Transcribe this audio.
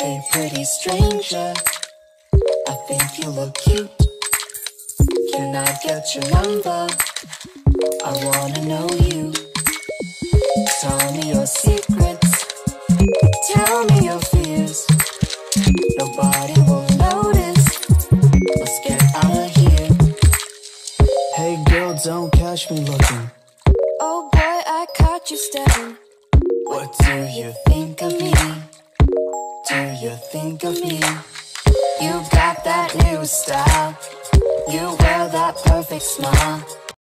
Hey, pretty stranger, I think you look cute. Can I get your number? I wanna know you. Tell me your secrets, tell me your fears. Nobody will notice. Let's get out of here. Hey girl, don't catch me looking. Oh boy, I caught you staring. What do you think of you think of me? You got that new style. You wear that perfect smile.